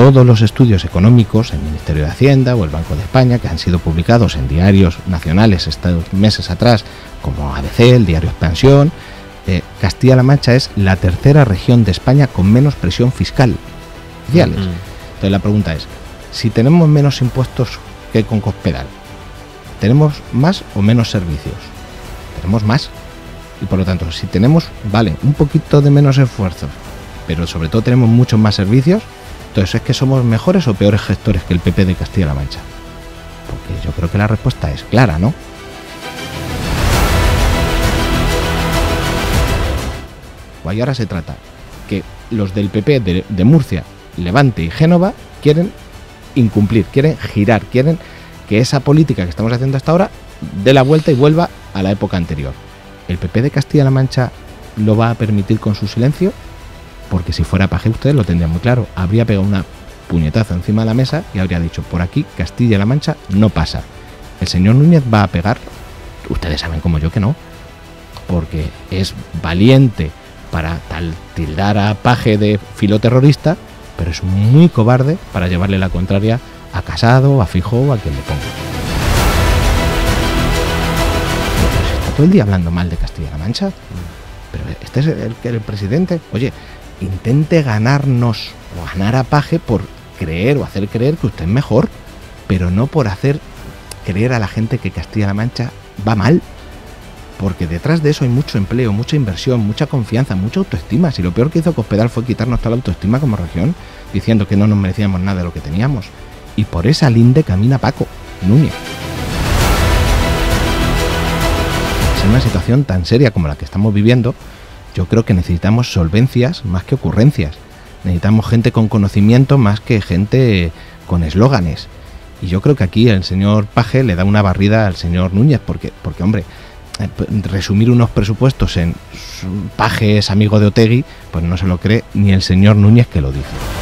todos los estudios económicos, el Ministerio de Hacienda o el Banco de España, que han sido publicados en diarios nacionales estos meses atrás, como ABC, el diario Expansión, eh, Castilla-La Mancha es la tercera región de España con menos presión fiscal. Entonces la pregunta es, si tenemos menos impuestos que con Cospedal, ¿tenemos más o menos servicios? Tenemos más. Y por lo tanto, si tenemos, vale, un poquito de menos esfuerzo, pero sobre todo tenemos muchos más servicios, entonces es que somos mejores o peores gestores que el PP de Castilla-La Mancha. Porque yo creo que la respuesta es clara, ¿no? Y ahora se trata que los del PP de, de Murcia, Levante y Génova quieren incumplir, quieren girar, quieren que esa política que estamos haciendo hasta ahora dé la vuelta y vuelva a la época anterior. ¿El PP de Castilla-La Mancha lo va a permitir con su silencio? Porque si fuera paje usted lo tendría muy claro. Habría pegado una puñetazo encima de la mesa y habría dicho, por aquí Castilla-La Mancha no pasa. El señor Núñez va a pegar, ustedes saben como yo que no, porque es valiente para tal tildar a Paje de filoterrorista, pero es muy cobarde para llevarle la contraria a Casado, a Fijo a quien le ponga. está todo el día hablando mal de Castilla-La Mancha. Pero este es el, el presidente. Oye, intente ganarnos o ganar a Paje por creer o hacer creer que usted es mejor, pero no por hacer creer a la gente que Castilla-La Mancha va mal porque detrás de eso hay mucho empleo, mucha inversión, mucha confianza, mucha autoestima. Si lo peor que hizo Cospedal fue quitarnos toda la autoestima como región, diciendo que no nos merecíamos nada de lo que teníamos. Y por esa linde camina Paco Núñez. En una situación tan seria como la que estamos viviendo, yo creo que necesitamos solvencias más que ocurrencias. Necesitamos gente con conocimiento más que gente con eslóganes. Y yo creo que aquí el señor Paje le da una barrida al señor Núñez, porque, porque hombre, eh, resumir unos presupuestos en Paje es amigo de Otegui, pues no se lo cree ni el señor Núñez que lo dice.